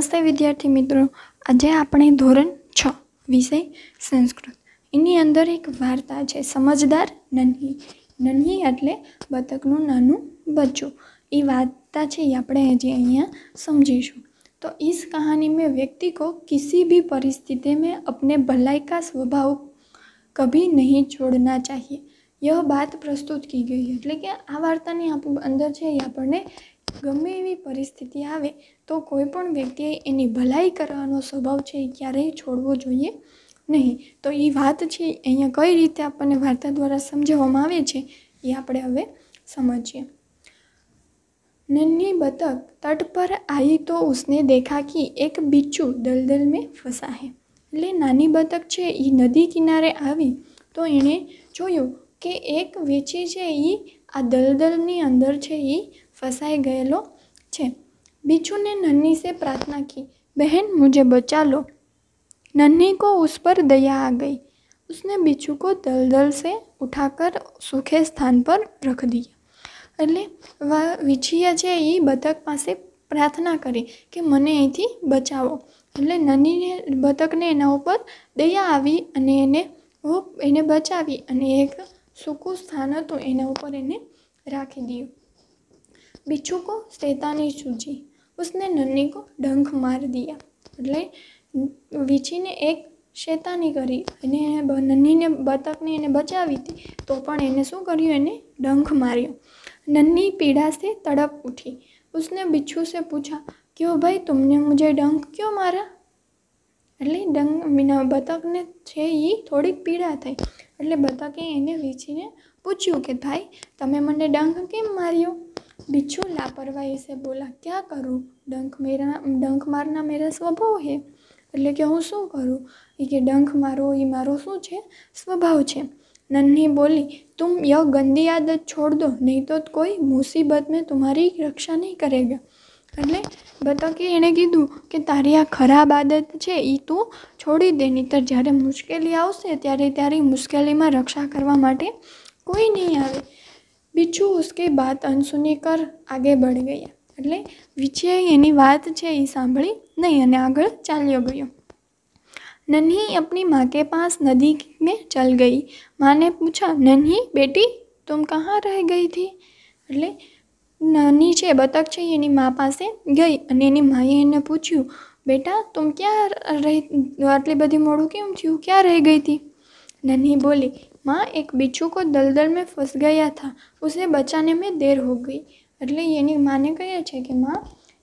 નમસ્તે વિદ્યાર્થી મિત્રો આજે આપણે ધોરણ છ વિષય સંસ્કૃત એની અંદર એક વાર્તા છે સમજદાર નન્હી નન્હી એટલે બતકનું નાનું બચ્ચું એ વાર્તા છે એ આપણે હજી અહીંયા સમજીશું तो इस कहानी में व्यक्ति को किसी भी परिस्थिति में अपने भलाई का स्वभाव कभी नहीं छोड़ना चाहिए यह बात પ્રસ્તુત કી ગઈ એટલે કે આ વાર્તાની અંદર છે એ આપણને ગમે એવી પરિસ્થિતિ આવે તો કોઈ પણ વ્યક્તિએ એની ભલાઈ કરવાનો સ્વભાવ છે એ ક્યારેય છોડવો જોઈએ નહીં. તો એ વાત છે, અહીંયા કઈ રીતે આપણને વાર્તા દ્વારા સમજાવવામાં આવે છે એ આપણે હવે સમજીએ. નન્હી બતક, તટ પર આવી તો ઉસને દેખા કી એક બીચું દલદલ મેં ફસાહે. એટલે નાની બતક છે એ નદી કિનારે આવી તો એણે જોયું કે એક વેચી છે એ આ દલદલની અંદર છે એ ફસાઈ ગયેલો છે बिच्छू ने नन्ही से प्रार्थना की बहन मुझे बचा लो नन्ही को उस पर दया आ गई उसने बिच्छू को दलदल से उठाकर सूखे स्थान पर रख दिया એટલે વા વીછીએ છે એ બતક પાસે પ્રાર્થના કરી કે મને અહીંથી બચાવો એટલે નનીને બતકને એના ઉપર દયા આવી અને એને એને બચાવી અને એક સૂકું સ્થાન હતું એના ઉપર એને રાખી દીધું बिच्छू को शैतानी सूझी उसने नन्ही को डंख मार दिया એટલે વીછીને એક શેતાની કરી અને નન્હીને બતકને એને બચાવી હતી તો પણ એને શું કર્યું એને ડંખ માર્યો नन्ही पीड़ा से तड़प उठी उसने बिच्छू से पूछा क्यों भाई तुमने मुझे डंक क्यों मारा એટલે ડંગ બતકને છે એ થોડીક પીડા થઈ એટલે બતકે એને વીછીને પૂછ્યું કે ભાઈ તમે મને ડંખ કેમ માર્યો बिच्छू लापरवाही से बोला क्या करूँ डंक मेरा डंक मारना मेरा स्वभाव है એટલે કે હું શું કરું એ કે ડંખ મારો એ મારો શું છે સ્વભાવ છે नन्ही बोली तुम यह गंदी आदत छोड़ दो नहीं तो कोई मुसीबत में तुम्हारी रक्षा नहीं करेगा એટલે બતકે એણે કીધું કે તારી આ ખરાબ આદત છે એ તું છોડી દે નહીંતર જ્યારે મુશ્કેલી આવશે ત્યારે તારી મુશ્કેલીમાં રક્ષા કરવા માટે કોઈ નહીં આવે बिच्छू उसकी बात अनसुनी कर आगे बढ़ गया એટલે વિછે એની વાત છે એ સાંભળી નહીં અને આગળ ચાલ્યો ગયો नन्ही अपनी माँ के पास नदी में चल गई माँ ने पूछा नन्ही बेटी तुम कहाँ रह गई थी એટલે નાની છે બતક છે એની મા પાસે ગઈ અને એની માએ એને પૂછ્યું બેટા તુમ ક્યાં રહી આટલી બધી મોડું કેમ થયું ક્યાં રહી ગઈ थी नन्ही बोली माँ एक बिच्छू को दलदल में फंस गया था उसे बचाने में देर हो गई એટલે એની માને કહે છે કે માં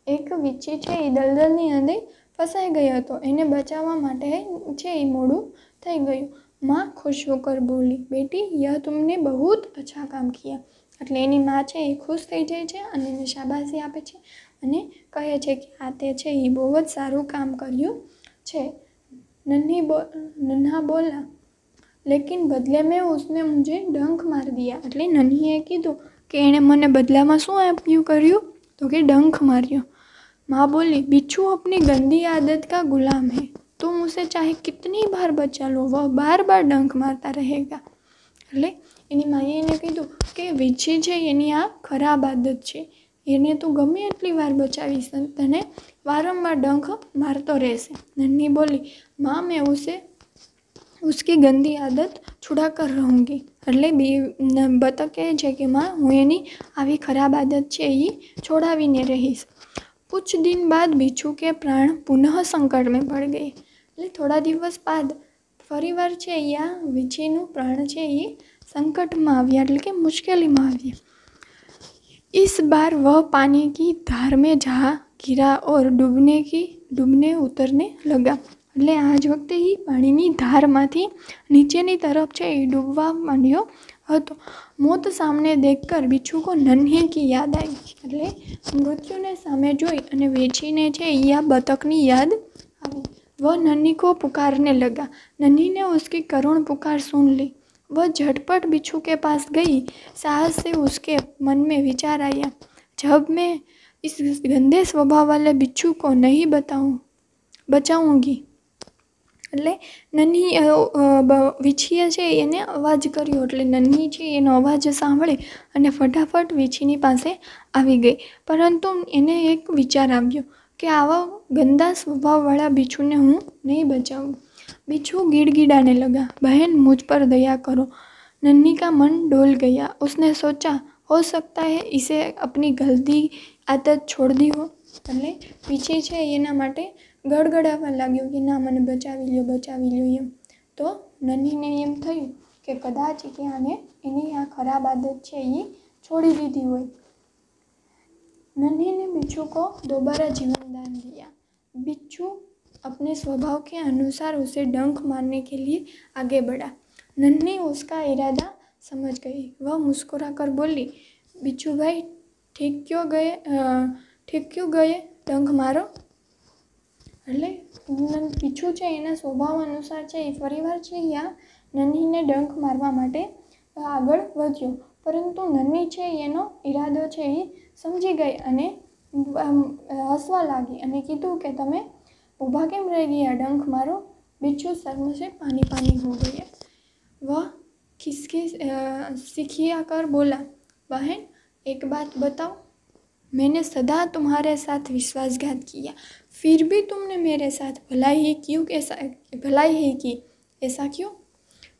એક વીછી છે એ દલદલની અંદર ફસાઈ ગયો હતો એને બચાવવા માટે છે એ મોડું થઈ ગયું माँ खुश होकर बोली बेटी यह तुमने बहुत अच्छा काम किया એટલે એની માં છે એ ખુશ થઈ જાય છે અને એને શાબાશી આપે છે અને કહે છે કે આ તે છે એ બહુ જ સારું કામ કર્યું છે નન્હી બો નન્હા બોલા લેકિન બદલે મેં उसने मुझे ડંખ માર દિયા એટલે નન્હીએ કીધું કે એણે મને બદલામાં શું આપ્યું કર્યું તો કે ડંખ માર્યો माँ बोली बिच्छू अपनी गंदी आदत का गुलाम है तुम उसे चाहे कितनी बार बचा लो वह बार बार डंक मारता रहेगा એટલે એની માએ એને કીધું કે વીછી છે એની આ ખરાબ આદત છે એને તું ગમે એટલી વાર બચાવીશ તને વારંવાર ડંખ મારતો રહેશે નન્હી બોલી माँ मैं उसे उसकी गंदी आदत छुड़ा कर रहूँगी એટલે બી બતક કહે છે કે માં હું એની આવી ખરાબ આદત છે એ છોડાવીને રહીશ कुछ दिन बाद बिच्छू के प्राण पुनः संकट में पड़ गए એટલે થોડા દિવસ બાદ ફરીવાર છે અહીંયા વીછીનું પ્રાણ છે એ સંકટમાં આવ્યા એટલે કે મુશ્કેલીમાં આવ્યા इस बार वह पानी की धार में जा गिरा और डूबने की डूबने उतरने लगा એટલે આ જ વખતે એ પાણીની ધારમાંથી નીચેની તરફ છે એ ડૂબવા માંડ્યો હતો મોત સામને દેખકર બિચ્છુ કો નન્હી કી યાદ આવી એટલે મૃત્યુને સામે જોઈ અને વેચીને છે એ આ બતકની યાદ આવી वह नन्ही को पुकारने लगा नन्ही ने उसकी करुण पुकार सुन ली वह झटपट बिच्छू के पास गई साहस से उसके मन में विचार आया जब मैं इस गंदे स्वभाव वाले बिच्छू को नहीं बताऊं बचाऊंगी એટલે નન્હી વીછીએ છે એને અવાજ કર્યો એટલે નન્હી છે એનો અવાજ સાંભળી અને ફટાફટ વીછીની પાસે આવી ગઈ પરંતુ એને એક વિચાર આવ્યો કે આવા ગંદા સ્વભાવવાળા બિચ્છુને હું નહીં બચાવું बिच्छू गिड़गिड़ाने लगा बहन मुझ पर दया करो नन्ही का मन डोल गया उसने सोचा हो सकता है इसे अपनी गलती આદત છોડી હો એટલે પીછી છે એના માટે ગડગડાવવા લાગ્યો કે ના મને બચાવી લ્યો બચાવી લ્યો એમ તો નન્હીને એમ થયું કે કદાચ કે આને એની આ ખરાબ આદત છે એ છોડી દીધી હોય नन्ही ने बिच्छू को दोबारा जीवन दान दिया बिच्छू अपने स्वभाव के अनुसार उसे डंक मारने के लिए आगे बढ़ा नन्ही उसका इरादा समझ गई वह मुस्कुरा कर बोली बिच्छू भाई ठीक क्यों गए ठीक क्यों गए डंक मारो એટલે પીછું છે એના સ્વભાવ અનુસાર છે એ ફરીવાર છે યા નન્હીને ડંખ મારવા માટે આગળ વધ્યો પરંતુ નન્હી છે એનો ઈરાદો છે એ સમજી ગઈ અને હસવા લાગી અને કીધું કે તમે ઊભા કેમ રહી ગયા ડંખ મારો બિચ્છુ શર્મ છે પાની પાની હો ગયા વહ ખિસકી સીખિયા કર બોલા બહેન એક બાત બતાવ मैंने सदा तुम्हारे साथ विश्वासघात किया। फिर भी तुमने मेरे साथ भलाई ही क्यों कैसा भलाई ही की? ऐसा क्यों?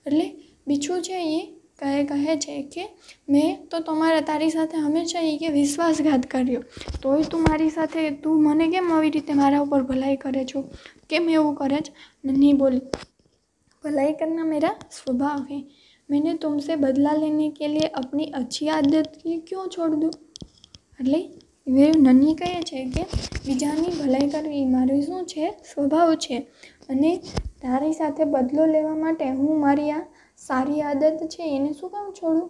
अरे बिछू जे, ये कहे कहे जे कि मैं तो तुम्हारे तारी साथ हमेशा ये के विश्वासघात करो तो ही। तुम्हारी साथ, तू तु मने केम अभी रीते मारा ऊपर भलाई करे छो। के मैं एवं करे नहीं बोली। भलाई करना मेरा स्वभाव है। मैंने तुमसे बदला लेने के लिए अपनी अच्छी आदत क्यों छोड़ दूँ? એટલે એ નન્હી કહે છે કે બીજાની ભલાઈ કરવી મારું શું છે સ્વભાવ છે અને તારી સાથે બદલો લેવા માટે હું મારી આ સારી આદત છે એને શું કામ છોડું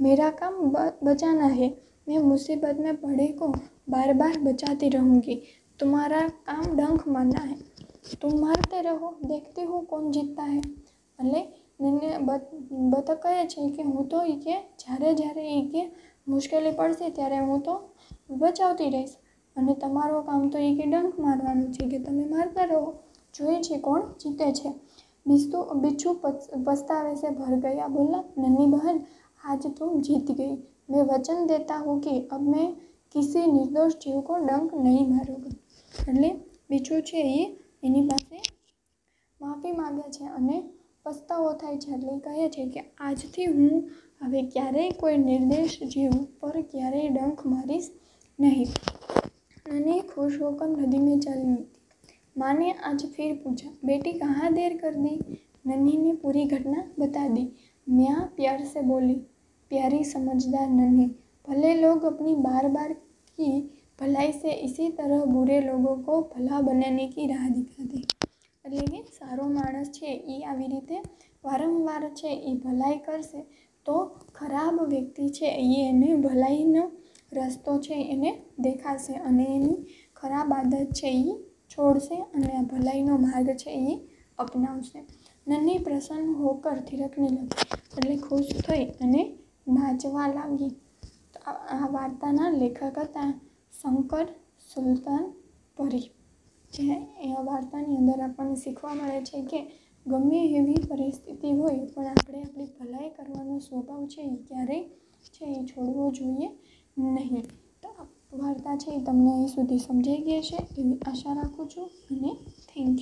मेरा काम बचाना है मैं मुसीबत में पड़े को बार बार बचाती रहूँगी तुम्हारा काम डंक मारना है तुम मारते रहो देखती हूँ कौन जीतता है એટલે મને બતક કહે છે કે હું તો એ કે જ્યારે જ્યારે એ કે મુશ્કેલી પડશે ત્યારે હું તો બચાવતી રહીશ. અને તમારું કામ તો એ કે ડંખ મારવાનું છે કે તમે મારતા રહો. જોઈએ છે કોણ જીતે છે. બીજું બીજું પસ્તાવે છે, ભર ગયા બોલા નન્ની બહેન, આજ તું જીત ગઈ. મેં વચન દેતા હું કે અબ મેં કિસી નિર્દોષ જીવ કો ડંક નહીં મારોગા એટલે બીજું છે એ એની પાસે માફી માગ્યા છે અને પસ્તાવો થાય છે એટલે કહે છે કે આજથી હું હવે ક્યારેય કોઈ નિર્દેશ જીવ પર ક્યારેય ડંખ મારીશ नहीं मैंने खुश होकर नदी में चल दी माँ ने आज फिर पूछा बेटी कहाँ देर कर दी नन्ही ने पूरी घटना बता दी म्या प्यार से बोली प्यारी समझदार नन्ही भले लोग अपनी बार बार की भलाई से इसी तरह बुरे लोगों को भला बनाने की राह दिखाती એટલે કે સારો માણસ છે એ આવી રીતે વારંવાર છે એ ભલાઈ કરશે તો ખરાબ વ્યક્તિ છે એ એને ભલાઈનો રસ્તો છે એને દેખાશે અને એની ખરાબ આદત છે એ છોડશે અને આ ભલાઈનો માર્ગ છે એ અપનાવશે નન્હી પ્રસન્ન હોકર થિરકને લગી એટલે ખુશ થઈ અને નાચવા લાગી આ વાર્તાના લેખક હતા શંકર સુલતાન પરી જે એ વાર્તાની અંદર આપણને શીખવા મળે છે કે ગમે એવી પરિસ્થિતિ હોય, પણ આપણે આપણી ભલાઈ કરવાનો સ્વભાવ છે એ ક્યારેય છે એ છોડવો જોઈએ નહીં. તો વાર્તા છે એ તમને અહીં સુધી સમજાઈ ગઈ છે એવી આશા રાખું છું અને થેન્ક